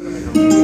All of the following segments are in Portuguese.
Hay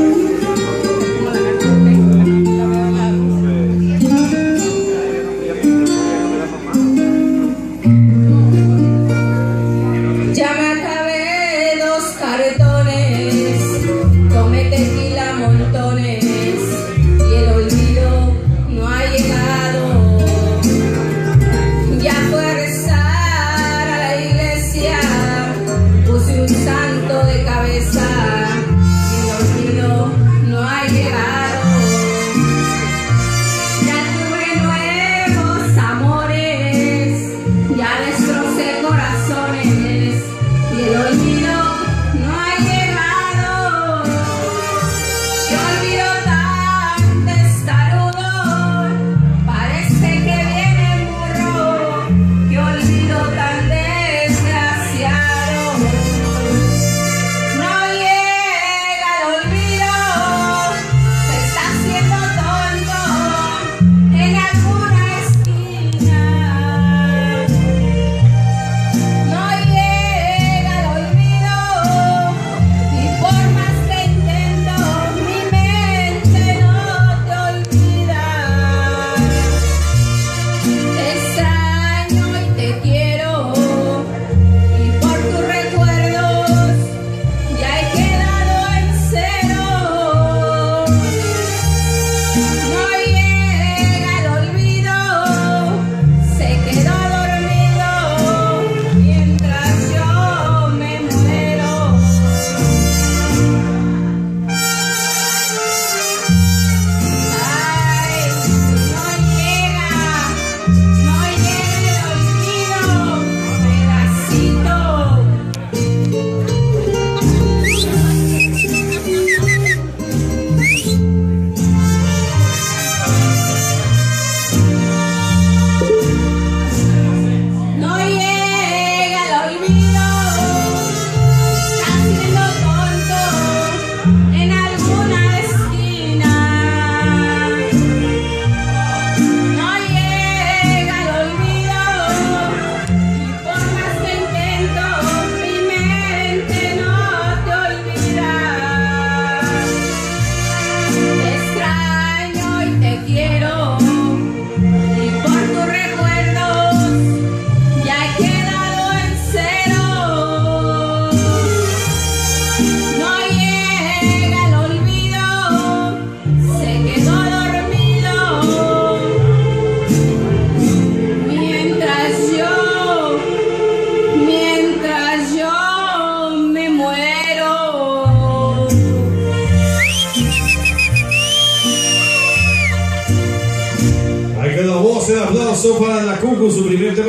el aplauso para la Cucu, su primer tema.